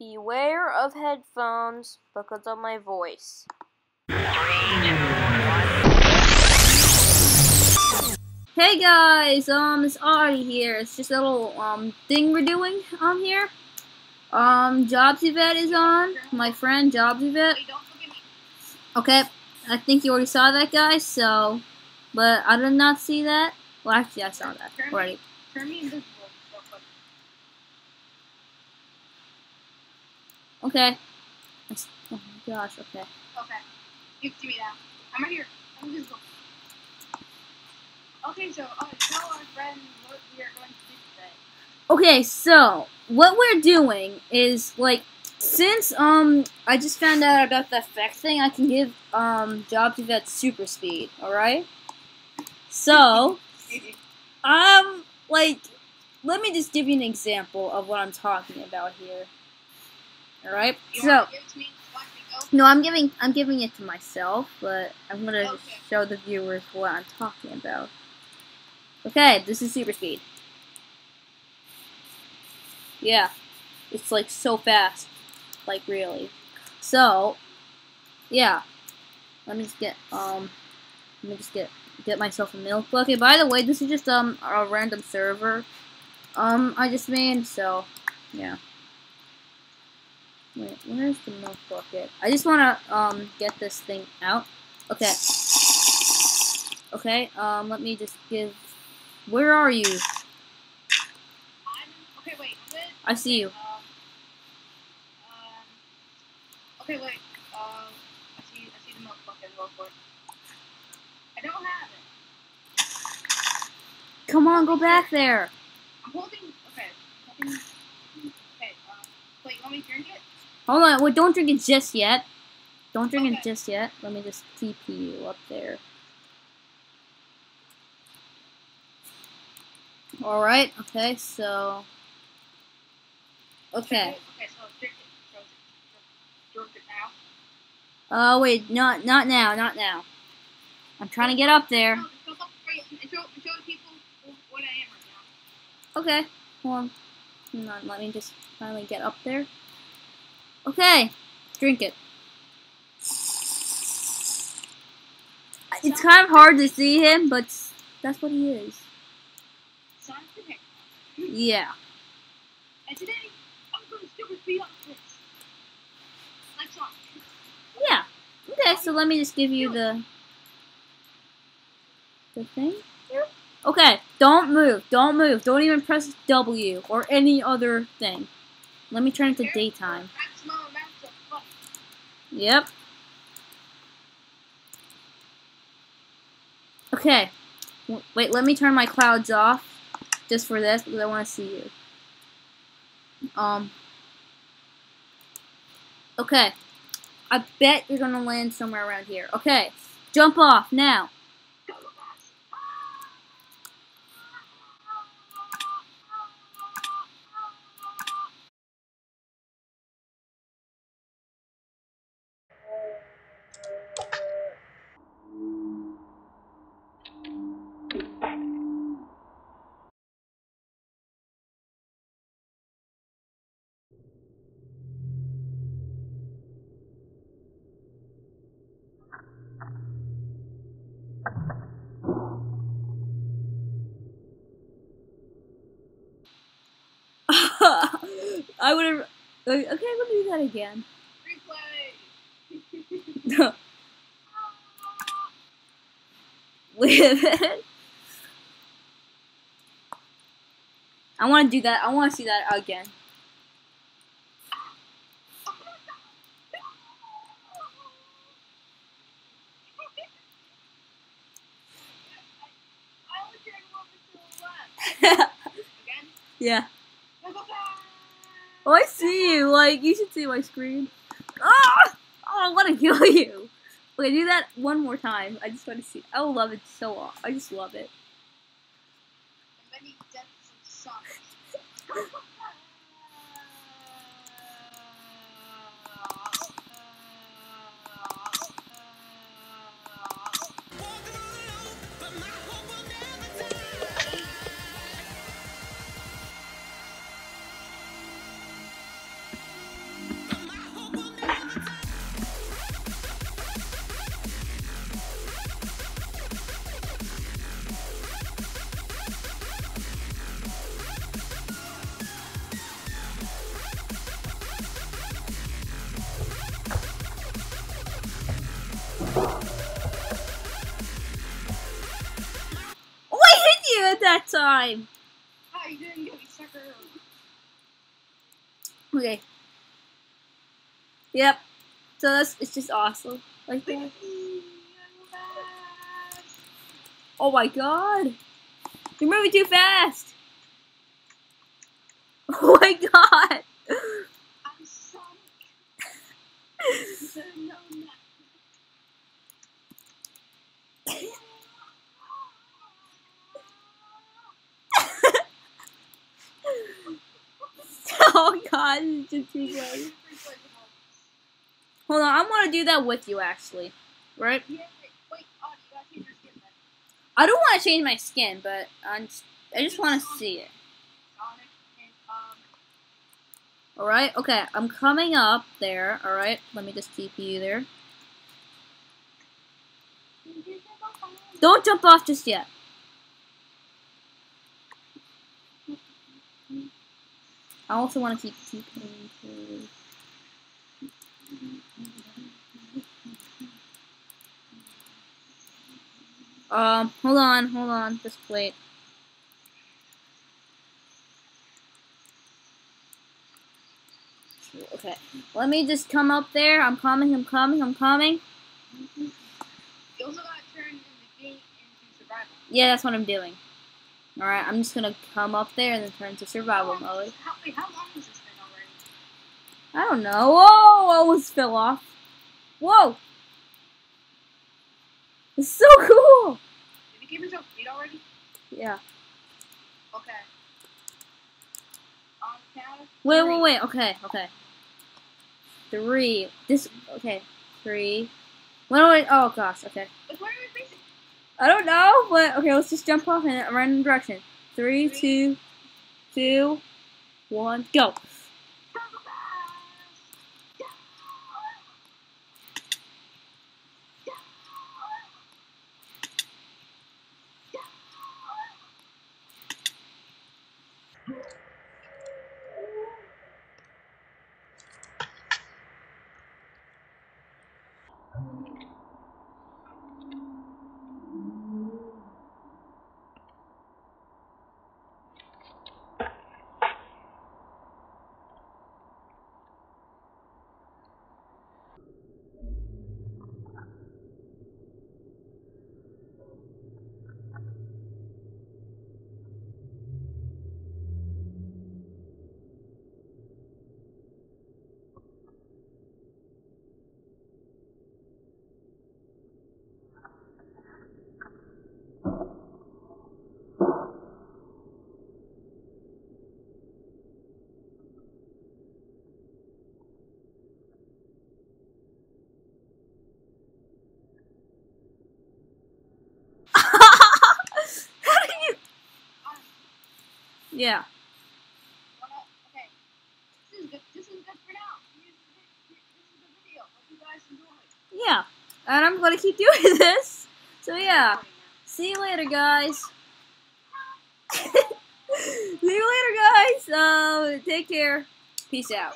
Beware of headphones because of my voice. Hey guys, um, it's Artie here. It's just a little um thing we're doing um here. Um, Jobysvet is on. My friend Jobysvet. Okay, I think you already saw that, guys. So, but I did not see that. Well, actually, I saw that already. Turn me invisible real quick. Okay. That's, oh my gosh. Okay. Okay. You see me now. I'm right here. I'm invisible. Okay, so uh, tell our friend what we are going to do today. Okay, so what we're doing is like since um I just found out about the effect thing, I can give um Jobs that super speed. All right. So um like let me just give you an example of what I'm talking about here. All right. You So want to give it to me? You want to go? no, I'm giving I'm giving it to myself, but I'm gonna Okay. show the viewers what I'm talking about. Okay, this is super speed. Yeah, it's like so fast, like really. So, yeah, let me just get um, let me just get get myself a milk. Okay, by the way, this is just um a random server, um I just made. So, yeah. Wait, where's the milk bucket? I just wanna um get this thing out. Okay. Okay. Um, let me just give. Where are you? I'm, okay, wait. Good. I see you. Um, um, okay, wait. Um, I see. I see the milk bucket. Go for it. I don't have it. Come on, go back there. I'm holding. Okay. I'm holding. Okay. Um, wait. You want me to drink it? Hold on. Wait, don't drink it just yet. Don't drink it just yet. Let me just TP you up there. All right. Okay. So. Okay. Okay. So drink it. Drink it. Drink it now. Uh, wait. Not not now. Not now. I'm trying to get up there. No, just go up right and show, and show the people what I am right now. Okay. Hold on. Let me just finally get up there. Okay. Drink it. It's kind of hard to see him, but that's what he is. Yeah. Yeah. Okay, so let me just give you the the thing. Okay, don't move. Don't move. Don't even press W or any other thing. Let me turn it to daytime. Yep. Okay. Wait, let me turn my clouds off just for this because I want to see you. Um. Okay. I bet you're gonna land somewhere around here. Okay. Jump off now. I would have. Okay, I'm gonna do that again. Replay. Wait a. I want to do that. I want to see that again. I only did one to the left. Again? yeah. Go, go, go. Oh, I see you. Like, you should see my screen. Ah! Oh, I want to kill you. Okay, do that one more time. I just want to see. I love it so. much. I just love it. Oh, I hit you at that time. You didn't get me, sucker. Okay. Yep. So that's it's just awesome. Like that. Oh my god. You're moving too fast. Oh my god. I'm Sonic. You should have known that. oh god, just too. Hold on, I want to do that with you actually. Right? Yeah, wait, wait, oh, you gotta change your skin then. I don't want to change my skin, but I'm just, I just want to see it. Alright, okay, I'm coming up there, alright? Let me just TP you there. Don't jump off just yet. I also want to keep to... Um, hold on, hold on, just wait. Okay, let me just come up there. I'm coming, I'm coming, I'm coming. You also gotta turn in the game into survival. Yeah, that's what I'm doing. Alright, I'm just gonna come up there and then turn to survival mode. How, wait, how long has this been already? I don't know. Whoa, I almost fell off. Whoa! It's so cool! Did you give yourself speed already? Yeah. Okay. On the count of Wait, wait, wait. Okay, okay. Three. This. Okay. Three. Wait, wait. Oh gosh. Okay. Where are we facing? I don't know, but okay. Let's just jump off in a random direction. Three, two, two, one, go. Turbo Fast! Yeah! Yeah! Yeah! How did you? Um, Yeah. okay. This is good. This is good for now. This is the- this is the video. Hope you guys enjoy. Yeah. And I'm gonna keep doing this. So yeah. See you later, guys. See you later, guys. Uh, take care. Peace out.